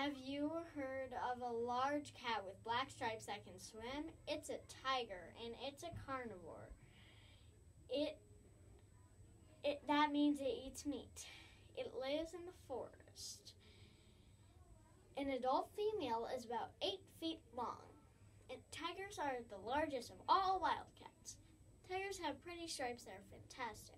Have you heard of a large cat with black stripes that can swim? It's a tiger and it's a carnivore. It it that means it eats meat. It lives in the forest. An adult female is about 8 feet long. And tigers are the largest of all wild cats. Tigers have pretty stripes that are fantastic.